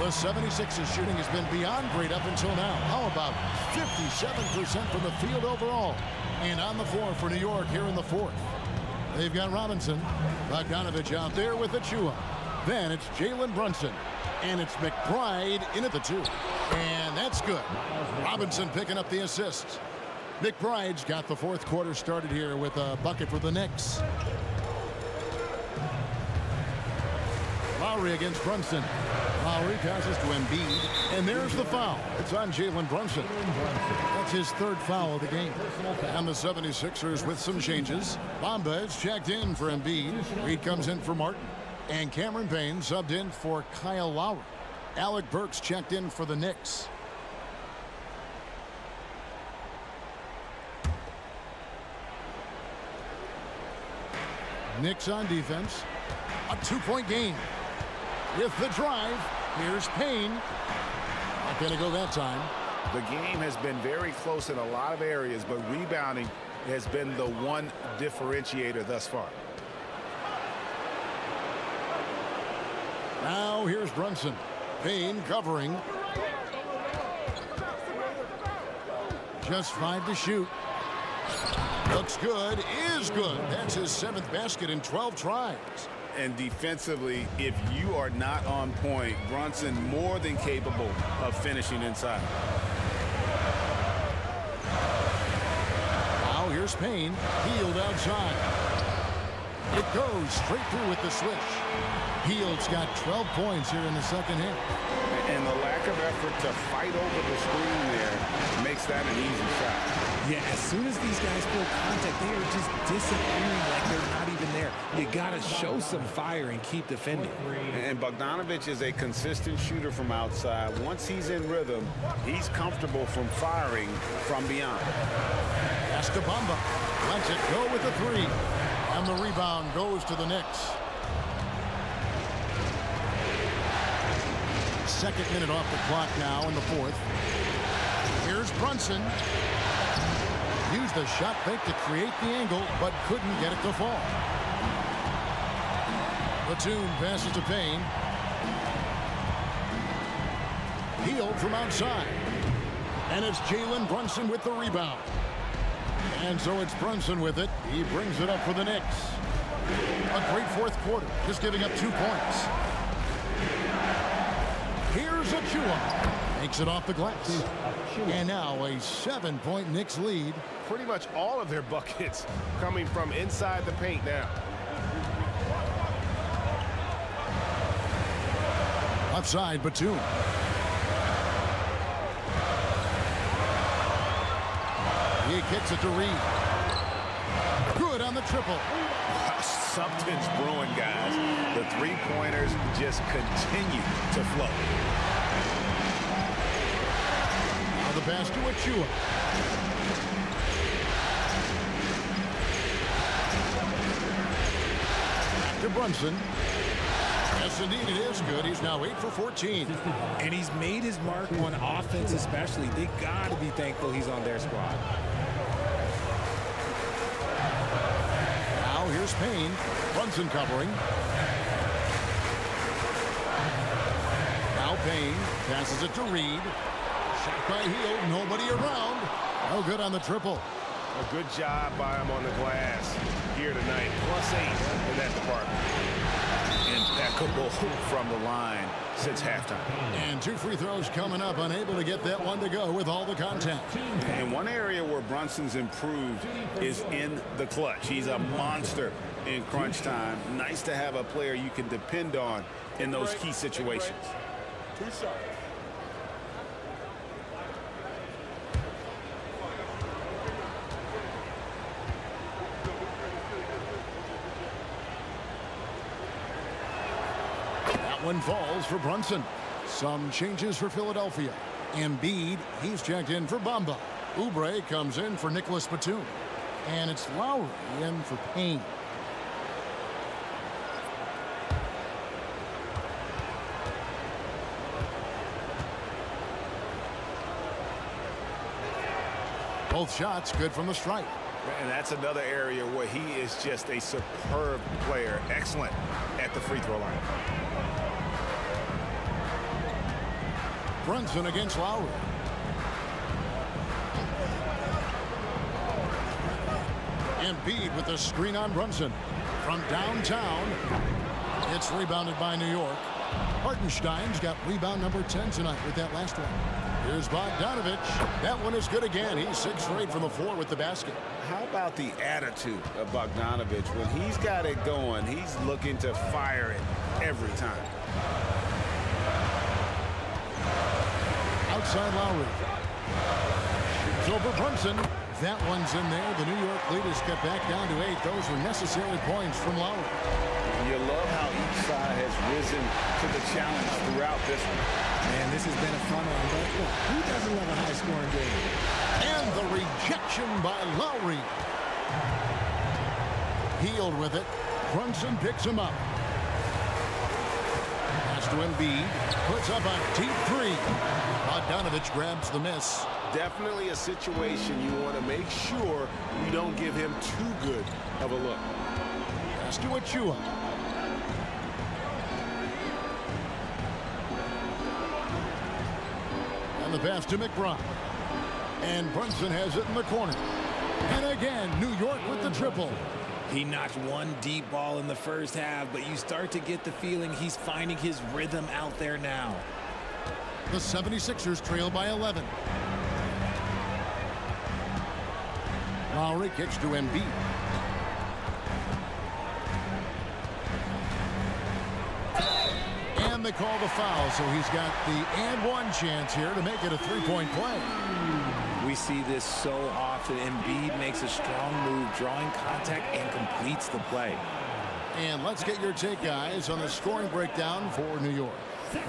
The 76ers shooting has been beyond great up until now. How about 57% from the field overall? And on the floor for New York here in the fourth. They've got Robinson. Bogdanovich out there with Achiuwa. Then it's Jalen Brunson. And it's McBride in at the two. And that's good. Robinson picking up the assists. McBride's got the fourth quarter started here with a bucket for the Knicks. Lowry against Brunson. Lowry passes to Embiid. And there's the foul. It's on Jalen Brunson. That's his third foul of the game. And the 76ers with some changes. Bamba is checked in for Embiid. Reed comes in for Martin. And Cameron Payne subbed in for Kyle Lowry. Alec Burks checked in for the Knicks. Knicks on defense. A two-point game. With the drive, here's Payne. Not going to go that time. The game has been very close in a lot of areas, but rebounding has been the one differentiator thus far. Now here's Brunson. Payne covering. Just five to shoot. Looks good, is good. That's his seventh basket in 12 tries. And defensively, if you are not on point, Brunson more than capable of finishing inside. Now here's Payne. Hield outside. It goes straight through with the switch. Hield's got 12 points here in the second half. And the lack of effort to fight over the screen there makes that an easy shot. Yeah, as soon as these guys feel contact, they are just disappearing like they're not even there. You got to show some fire and keep defending. And Bogdanovich is a consistent shooter from outside. Once he's in rhythm, he's comfortable from firing from beyond. Bamba lets it go with the three. And the rebound goes to the Knicks. Second minute off the clock now in the fourth. Here's Brunson. Used the shot fake to create the angle, but couldn't get it to fall. Batum passes to Payne. Hield from outside. And it's Jalen Brunson with the rebound. And so it's Brunson with it. He brings it up for the Knicks. A great fourth quarter, just giving up two points. Here's Achiuwa. Makes it off the glass. And now a seven-point Knicks lead. Pretty much all of their buckets coming from inside the paint now. Outside, Batum. He kicks it to Reed. Good on the triple. Something's brewing, guys. The three-pointers just continue to flow. The pass to Achiuwa. To Brunson. Yes, indeed, it is good. He's now 8 for 14. And he's made his mark on offense especially. They got to be thankful he's on their squad. Now here's Payne. Brunson covering. Now Payne passes it to Reed. Shot by Hield. Nobody around. No good on the triple. A good job by him on the glass here tonight. Plus eight in that department. Impeccable from the line since halftime. And two free throws coming up. Unable to get that one to go with all the contact. And one area where Brunson's improved is in the clutch. He's a monster in crunch time. Nice to have a player you can depend on in those key situations. Two shots. One falls for Brunson. Some changes for Philadelphia. Embiid, he's checked in for Bamba. Oubre comes in for Nicholas Batum. And it's Lowry in for Payne. Both shots good from the stripe. And that's another area where he is just a superb player. Excellent at the free throw line. Brunson against Lowry. Embiid with the screen on Brunson. From downtown, it's rebounded by New York. Hartenstein's got rebound number 10 tonight with that last one. Here's Bogdanovich. That one is good again. He's six straight from the floor with the basket. How about the attitude of Bogdanovich? When he's got it going, he's looking to fire it every time. Outside Lowry. Shoots over Brunson. That one's in there. The New York lead is cut back down to eight. Those were necessary points from Lowry. You love how each side has risen to the challenge throughout this one. Man, this has been a fun one, but look, who doesn't love a high-scoring game? And the rejection by Lowry. Hield with it. Brunson picks him up. Pass to Embiid. Puts up a deep three. Bogdanovich grabs the miss. Definitely a situation you want to make sure you don't give him too good of a look. Pass to Achiuwa. And the pass to McBride. And Brunson has it in the corner. And again, New York with the triple. He knocked one deep ball in the first half, but you start to get the feeling he's finding his rhythm out there now. The 76ers trail by 11. Lowry kicks to Embiid. And they call the foul, so he's got the and one chance here to make it a three-point play. We see this so often. Embiid makes a strong move, drawing contact, and completes the play. And let's get your take, guys, on the scoring breakdown for New York.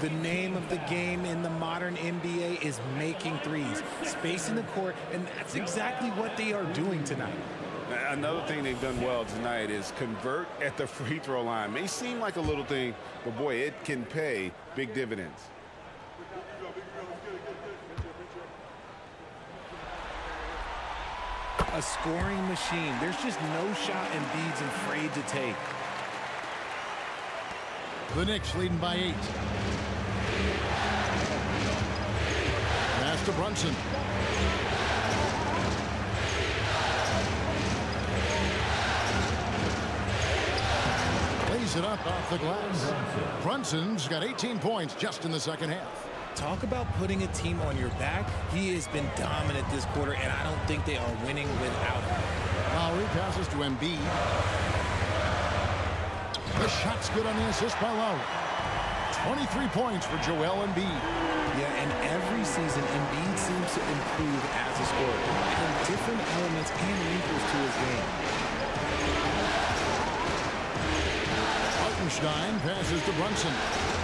The name of the game in the modern NBA is making threes, spacing the court, and that's exactly what they are doing tonight. Another thing they've done well tonight is convert at the free throw line. May seem like a little thing, but boy, it can pay big dividends. A scoring machine. There's just no shot Embiid's afraid to take. The Knicks leading by eight. Pass to Brunson. Lays it up off the glass. Brunson's got 18 points just in the second half. Talk about putting a team on your back. He has been dominant this quarter, and I don't think they are winning without him. Lowry passes to Embiid. The shot's good on the assist by Lowry. 23 points for Joel Embiid. Yeah, and every season, Embiid seems to improve as a scorer, adding different elements and wrinkles to his game. Hartenstein passes to Brunson.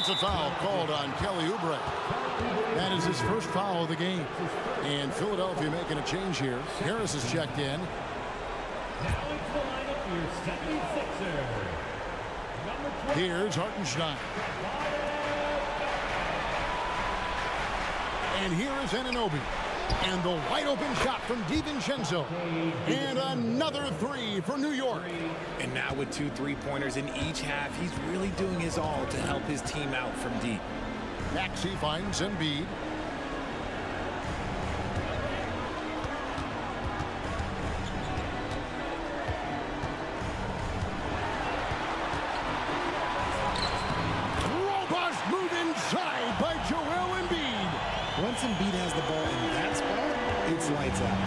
That's a foul called on Kelly Oubre. That is his first foul of the game. And Philadelphia making a change here. Harris is checked in. Here's Hartenstein. And here is Anunoby. And the wide open shot from DiVincenzo. And another three for New York. And now with two three-pointers in each half, he's really doing his all to help his team out from deep. Maxey finds Embiid. Once Embiid has the ball in that spot, it's lights out.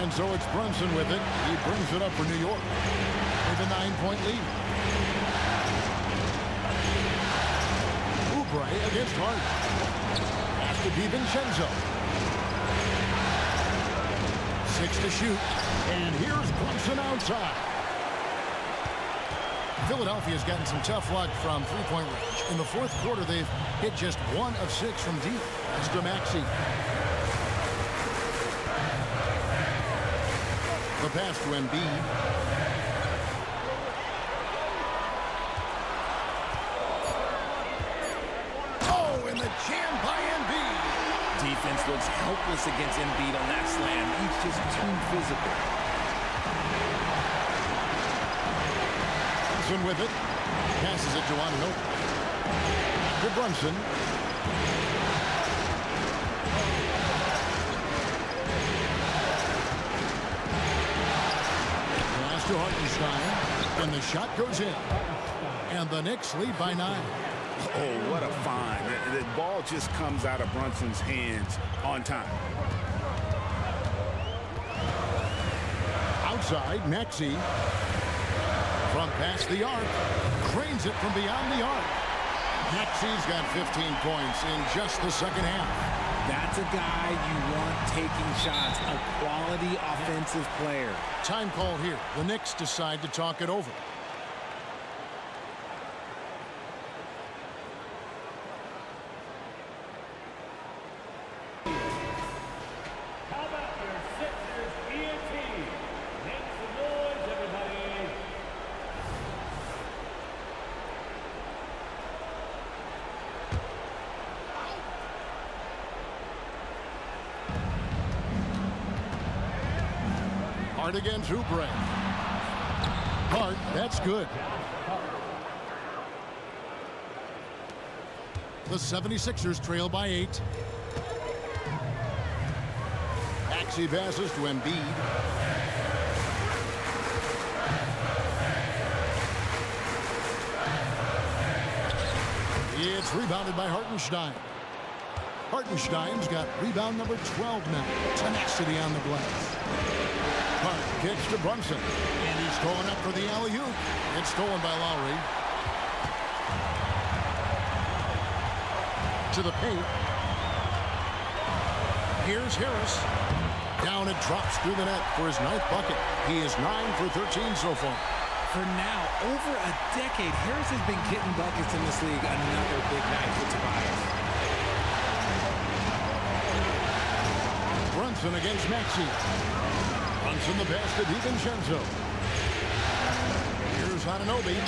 And so it's Brunson with it. He brings it up for New York with a nine-point lead. Oubre against Hart. To DiVincenzo. Six to shoot. And here's Brunson outside. Philadelphia's gotten some tough luck from three-point range. In the fourth quarter, they've hit just one of six from deep. That's Maxey. The pass to Embiid. Oh, and the jam by Embiid. Defense looks helpless against Embiid on that slam. He's just too physical. Brunson with it. Passes it to Anunoby. To Brunson. Pass to Hartenstein. And the shot goes in. And the Knicks lead by nine. Oh, what a find. The, the ball just comes out of Brunson's hands on time. Outside, Maxey. From past the arc. Cranes it from beyond the arc. Maxey's got 15 points in just the second half. That's a guy you want taking shots, a quality offensive player. Time call here. The Knicks decide to talk it over. How about your Sixers ENT? Make some noise, everybody. Hart again to Bray. Hart, that's good. The 76ers trail by eight. Maxey passes to Embiid. It's rebounded by Hartenstein. Hartenstein's got rebound number 12 now. Tenacity on the glass. Kicks to Brunson. And he's going up for the alley-oop. It's stolen by Lowry. To the paint. Here's Harris. Down it drops through the net for his ninth bucket. He is 9 for 13 so far. For now, over a decade, Harris has been getting buckets in this league. Another big night for Tobias. Brunson against Maxey. Brunson the pass to DiVincenzo. Here's Anunoby.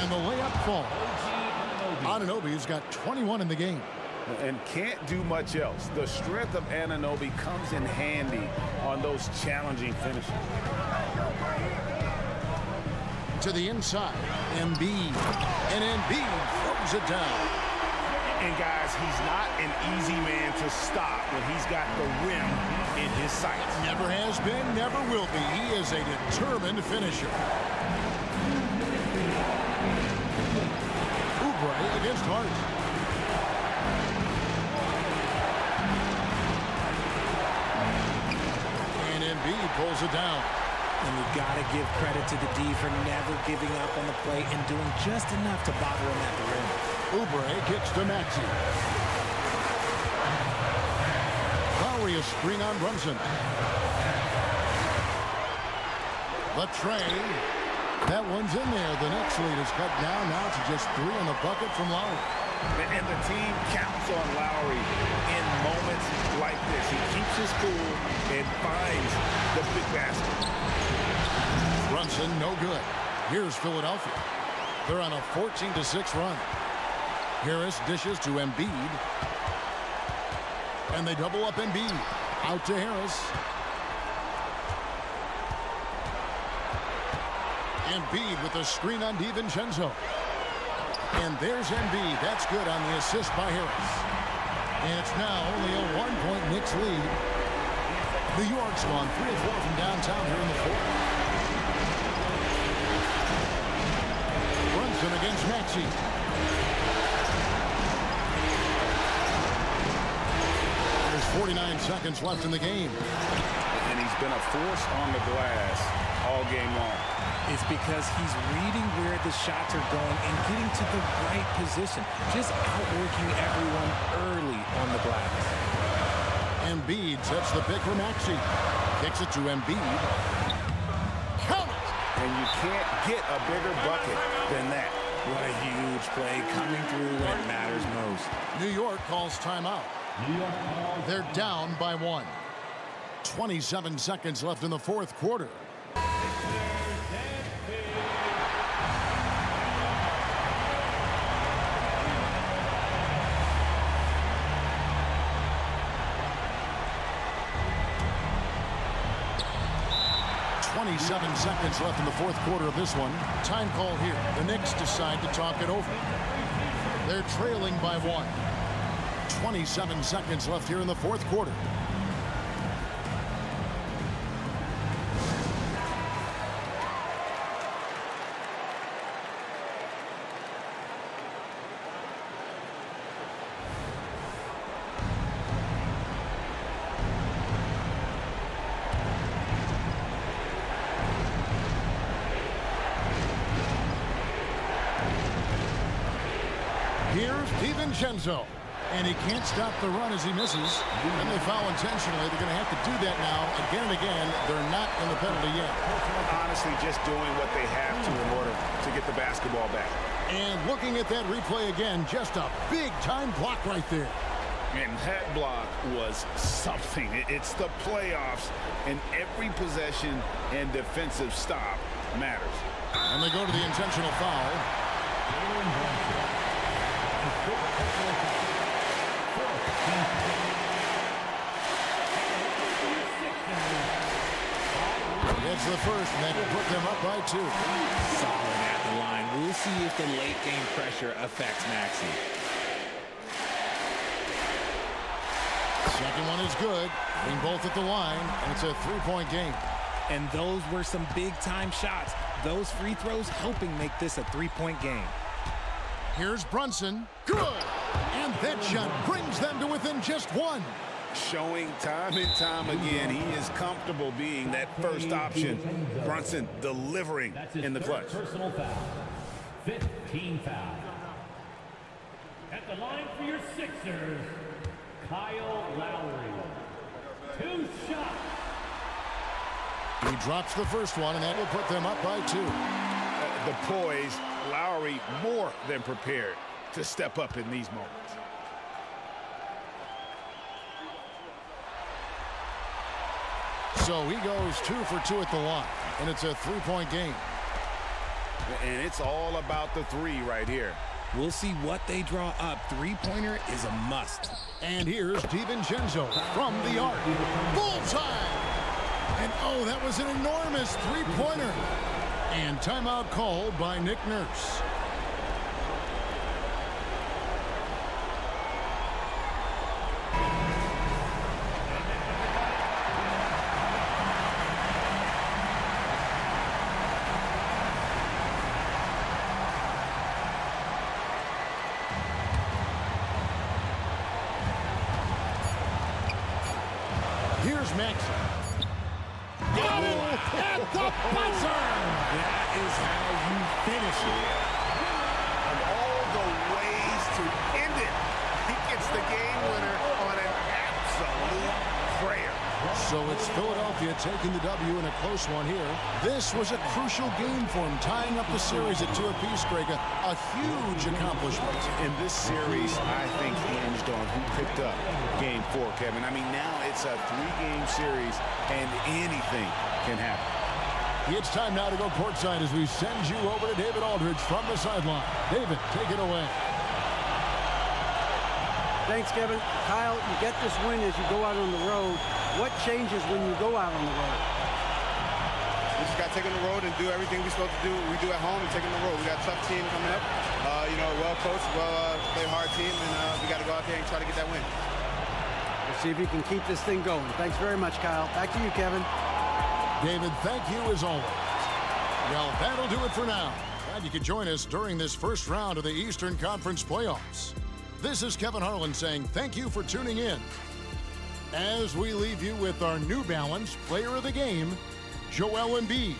And the layup falls. Anunoby's got 21 in the game. and can't do much else. The strength of Anunoby comes in handy on those challenging finishes. To the inside. Embiid. And Embiid throws it down. And guys, he's not an easy man to stop when he's got the rim in his sights. Never has been, never will be. He is a determined finisher. Oubre against Hart. And Embiid pulls it down. And you got to give credit to the D for never giving up on the play and doing just enough to bother him at the rim. Oubre kicks to Maxey. A screen on Brunson. The tray. That one's in there. The Knicks lead is cut down now to just three on the bucket from Lowry. And the team counts on Lowry in moments like this. He keeps his cool and finds the big basket. Brunson, no good. Here's Philadelphia. They're on a 14 to 6 run. Harris dishes to Embiid. And they double up Embiid. Out to Harris. Embiid with a screen on DiVincenzo. And there's Embiid. That's good on the assist by Harris. And it's now only a one-point Knicks lead. New York's gone 3 or 4 from downtown here in the fourth. Brunson against Maxey. There's 49 seconds left in the game. And he's been a force on the glass all game long. It's because he's reading where the shots are going and getting to the right position. Just outworking everyone early on the glass. Embiid sets the pick for Maxey. Kicks it to Embiid. Count it! And you can't get a bigger bucket than that. What a huge play coming through when it matters most. New York calls timeout. They're down by one. 27 seconds left in the fourth quarter. 27 seconds left in the fourth quarter of this one. Time call here. The Knicks decide to talk it over. They're trailing by one. 27 seconds left here in the fourth quarter. Here's DiVincenzo. And he can't stop the run as he misses. And they foul intentionally. They're going to have to do that now again and again. They're not in the penalty yet. Honestly, just doing what they have to in order to get the basketball back. And looking at that replay again, just a big-time block right there. And that block was something. It's the playoffs, and every possession and defensive stop matters. And they go to the intentional foul. That's the first, and that will put them up by two. Solid at the line. We'll see if the late game pressure affects Maxey. Second one is good. Being both at the line, and it's a three-point game. And those were some big-time shots. Those free throws helping make this a three-point game. Here's Brunson. Good! And that shot brings them to within just one. Showing time and time again he is comfortable being that first option. Brunson delivering in the clutch. personal foul. 15 foul. At the line for your Sixers, Kyle Lowry. Two shots. He drops the first one, and that will put them up by two. Uh, the poise, Lowry more than prepared to step up in these moments. So he goes two for two at the line, and it's a three-point game. And it's all about the three right here. We'll see what they draw up. Three-pointer is a must. And here's DiVincenzo from the arc. Bullseye! And oh, that was an enormous three-pointer. And timeout called by Nick Nurse. Here's Maxey. Got it at the buzzer! That is how you finish it. Of all the ways to end it, he gets the game winner on an absolute. So it's Philadelphia taking the W in a close one here. This was a crucial game for him, tying up the series at two apiece, Greg. A, a huge accomplishment. In this series, I think hinged on who picked up game four, Kevin. I mean, now it's a three-game series, and anything can happen. It's time now to go courtside as we send you over to David Aldridge from the sideline. David, take it away. Thanks, Kevin. Kyle, you get this win as you go out on the road. What changes when you go out on the road? We just got to take on the road and do everything we're supposed to do. We do at home and take on the road. We got a tough team coming up. Uh, you know, well coached, well uh, played hard team, and uh, we got to go out there and try to get that win. Let's see if you can keep this thing going. Thanks very much, Kyle. Back to you, Kevin. David, thank you as always. Well, that'll do it for now. Glad you could join us during this first round of the Eastern Conference playoffs. This is Kevin Harlan saying thank you for tuning in. As we leave you with our New Balance Player of the Game, Joel Embiid.